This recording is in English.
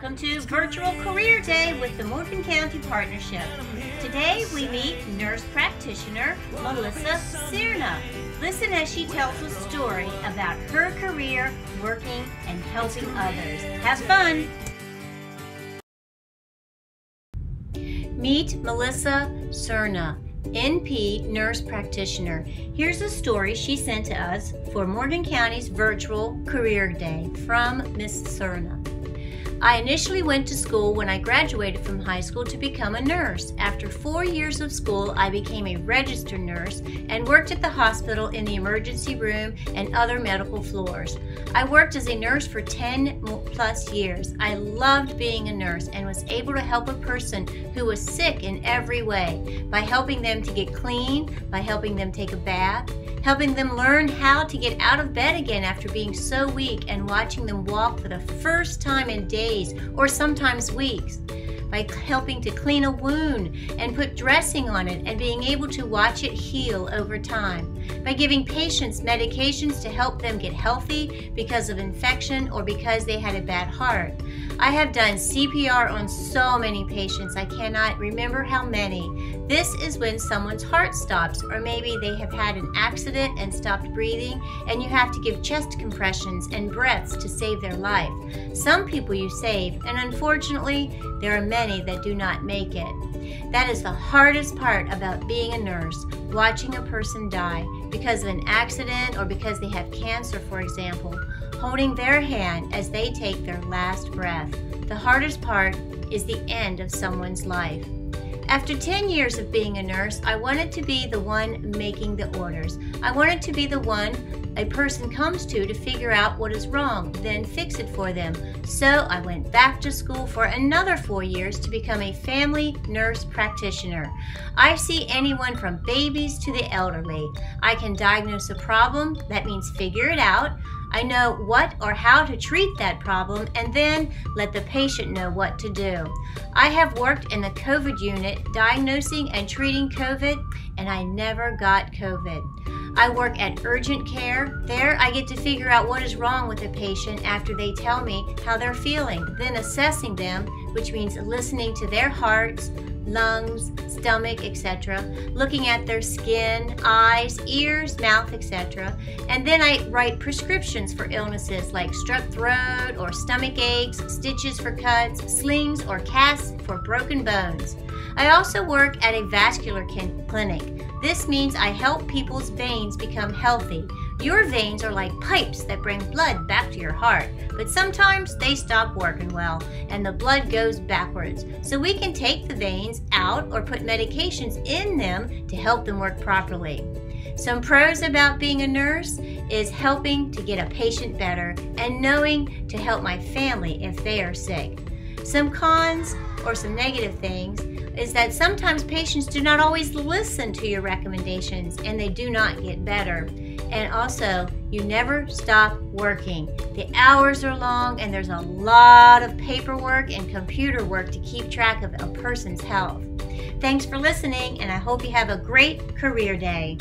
Welcome to Virtual Career Day with the Morgan County Partnership. Today we meet nurse practitioner Melissa Sirna. Listen as she tells a story about her career working and helping others. Have fun! Meet Melissa Sirna. NP nurse practitioner. Here's a story she sent to us for Morgan County's virtual career day from Miss Sirna. I initially went to school when I graduated from high school to become a nurse. After four years of school, I became a registered nurse and worked at the hospital in the emergency room and other medical floors. I worked as a nurse for 10 plus years. I loved being a nurse and was able to help a person who was sick in every way by helping them to get clean, by helping them take a bath, helping them learn how to get out of bed again after being so weak and watching them walk for the first time in days or sometimes weeks by helping to clean a wound and put dressing on it and being able to watch it heal over time, by giving patients medications to help them get healthy because of infection or because they had a bad heart. I have done CPR on so many patients, I cannot remember how many. This is when someone's heart stops, or maybe they have had an accident and stopped breathing, and you have to give chest compressions and breaths to save their life. Some people you save, and unfortunately, there are many that do not make it. That is the hardest part about being a nurse, watching a person die because of an accident or because they have cancer, for example, holding their hand as they take their last breath. The hardest part is the end of someone's life. After 10 years of being a nurse, I wanted to be the one making the orders. I wanted to be the one a person comes to to figure out what is wrong, then fix it for them. So I went back to school for another four years to become a family nurse practitioner. I see anyone from babies to the elderly. I can diagnose a problem, that means figure it out. I know what or how to treat that problem and then let the patient know what to do. I have worked in the COVID unit diagnosing and treating COVID, and I never got COVID. I work at urgent care. There, I get to figure out what is wrong with a patient after they tell me how they're feeling, then assessing them, which means listening to their hearts, lungs, stomach, etc., looking at their skin, eyes, ears, mouth, etc. And then I write prescriptions for illnesses like strep throat or stomach aches, stitches for cuts, slings or casts for broken bones. I also work at a vascular clinic. This means I help people's veins become healthy. Your veins are like pipes that bring blood back to your heart, but sometimes they stop working well and the blood goes backwards. So we can take the veins out or put medications in them to help them work properly. Some pros about being a nurse is helping to get a patient better and knowing to help my family if they are sick. Some cons or some negative things is that sometimes patients do not always listen to your recommendations and they do not get better. And also, you never stop working. The hours are long and there's a lot of paperwork and computer work to keep track of a person's health. Thanks for listening, and I hope you have a great career day.